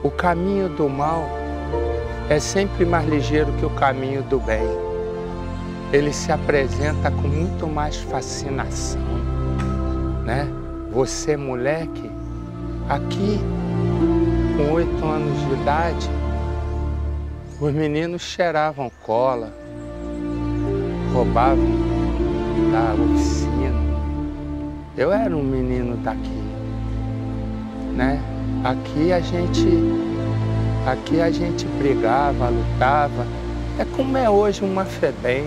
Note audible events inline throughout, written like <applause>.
O caminho do mal é sempre mais ligeiro que o caminho do bem. Ele se apresenta com muito mais fascinação, né? Você, moleque, aqui, com oito anos de idade, os meninos cheiravam cola, roubavam da oficina. Eu era um menino daqui, né? Aqui a gente, aqui a gente brigava, lutava. É como é hoje uma FEBEM.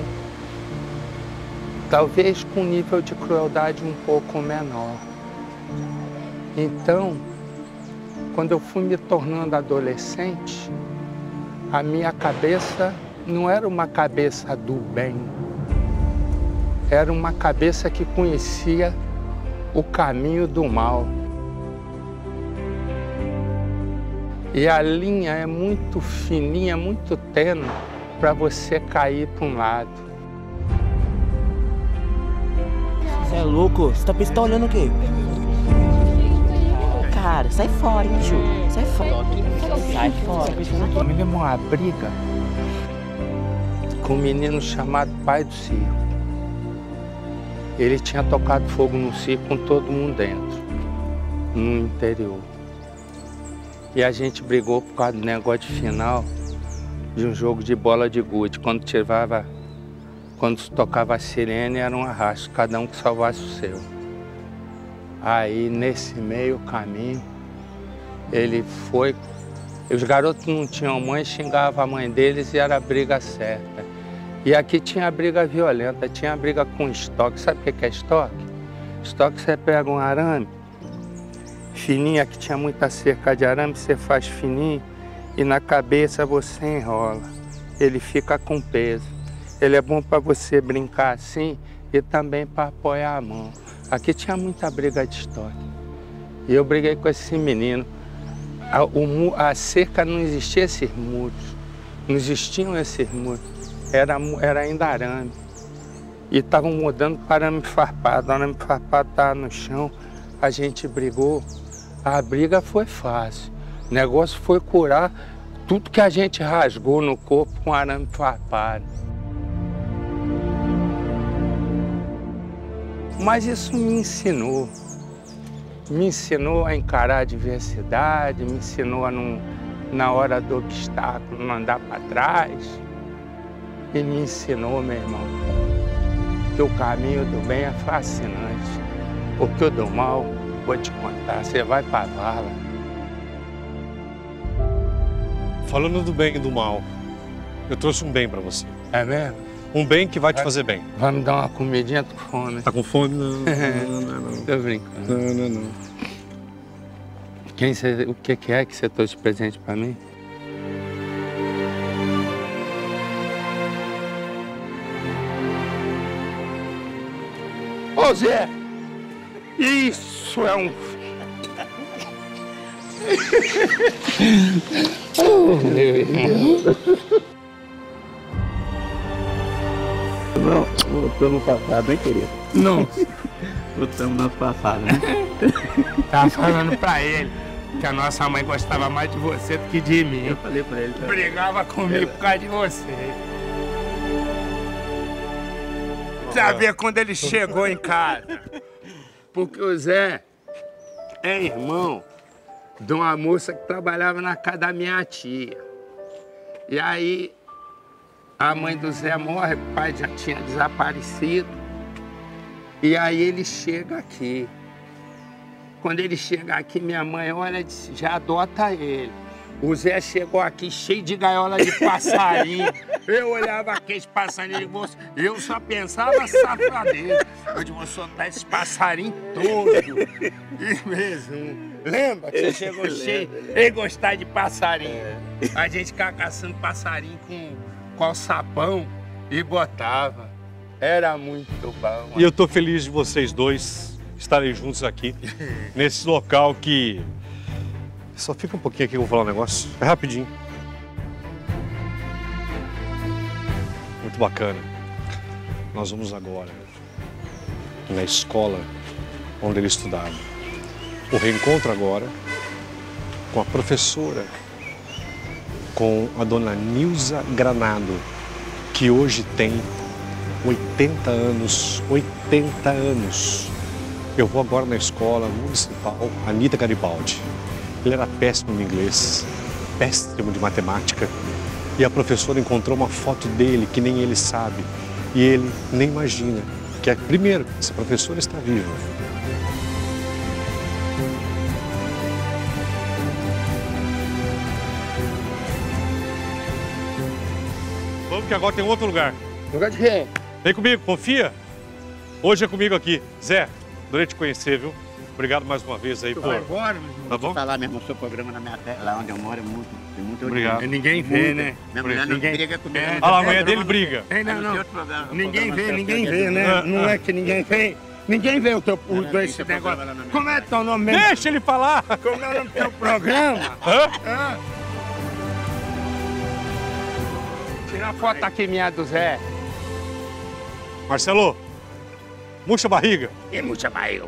Talvez com um nível de crueldade um pouco menor. Então, quando eu fui me tornando adolescente, a minha cabeça não era uma cabeça do bem, era uma cabeça que conhecia o caminho do mal. E a linha é muito fininha, muito tênue para você cair para um lado. Você é louco? Você tá, você tá olhando o quê? Cara, sai fora, hein, tio? Sai fora. Sai fora. Me lembro uma briga com um menino chamado Pai do Circo. Ele tinha tocado fogo no circo com todo mundo dentro, no interior. E a gente brigou por causa do negócio de final de um jogo de bola de gude. Quando tirava, quando tocava a sirene, era um arrasto, cada um que salvasse o seu. Aí, nesse meio caminho, ele foi. Os garotos não tinham mãe, xingavam a mãe deles e era a briga certa. E aqui tinha briga violenta, tinha briga com estoque. Sabe o que é estoque? Estoque você pega um arame, fininha que tinha muita cerca de arame, você faz fininho e na cabeça você enrola. Ele fica com peso. Ele é bom para você brincar assim e também para apoiar a mão. Aqui tinha muita briga de estoque. E eu briguei com esse menino. A, o, a cerca não existia esses muros. Não existiam esses muros. Era, era ainda arame. E estavam mudando para arame farpado. O arame farpado estava no chão. A gente brigou. A briga foi fácil. O negócio foi curar tudo que a gente rasgou no corpo com arame farpado. Mas isso me ensinou. Me ensinou a encarar a diversidade, me ensinou a não, na hora do obstáculo, não andar para trás. E me ensinou, meu irmão, que o caminho do bem é fascinante. Porque o do mal, vou te contar, você vai para a vala. Falando do bem e do mal, eu trouxe um bem para você. É mesmo? Um bem que vai te fazer bem. Vai me dar uma comidinha, tô com fome. Tá com fome? Não, não, não, <laughs> não. Tô brincando. Não, não, não. Quem cê, o que, que é que você trouxe de presente para mim? Ô Zé, isso é um. oh, meu irmão. Não, voltamos no passado, hein, querido? Não, Voltamos no passado, né? tava falando pra ele que a nossa mãe gostava mais de você do que de mim. Eu falei pra ele. tá? Brigava comigo por causa de você. Sabia quando ele chegou em casa. Porque o Zé é irmão de uma moça que trabalhava na casa da minha tia. E aí a mãe do Zé morre, o pai já tinha desaparecido. E aí ele chega aqui. Quando ele chega aqui, minha mãe olha e disse, já adota ele. O Zé chegou aqui cheio de gaiola de passarinho. Eu olhava aqueles passarinhos e eu só pensava safadeza. Eu digo, vou soltar esses passarinhos todos. E mesmo. Lembra que você chegou cheio? Ele gostar de passarinho. A gente ficava caçando passarinho com, com alçapão e botava. Era muito bom. E eu tô feliz de vocês dois estarem juntos aqui, <laughs> nesse local que. Só fica um pouquinho aqui que eu vou falar um negócio. É rapidinho. Muito bacana. Nós vamos agora na escola onde ele estudava. O reencontro agora com a professora com a dona Nilza Granado, que hoje tem 80 anos. 80 anos. Eu vou agora na escola municipal Anita Garibaldi. Ele era péssimo no inglês, péssimo de matemática. E a professora encontrou uma foto dele que nem ele sabe. E ele nem imagina que, é, primeiro, essa professora está viva. Vamos que agora tem outro lugar. Lugar de quê? Vem comigo, confia. Hoje é comigo aqui. Zé, adorei te conhecer, viu? Obrigado mais uma vez aí, meu irmão? Tá bom? falar mesmo, o seu programa na minha terra, lá onde eu moro, é muito, tem muito Obrigado. Ninguém vê, né? Minha mulher não Ninguém- briga comigo. É, Ah lá, a mulher dele briga. É não, no não. programa, Ninguém vê, ninguém vê, né? Ah, Não ah. é que ninguém vê. Ninguém vê o teu o, Não, não, esse tem negócio. Como é teu nome mesmo? Deixa ele falar. Como é o nome do teu programa? Hã? Hã? Tira a foto aqui minha do Zé. Marcelo, murcha a barriga. E muita barriga.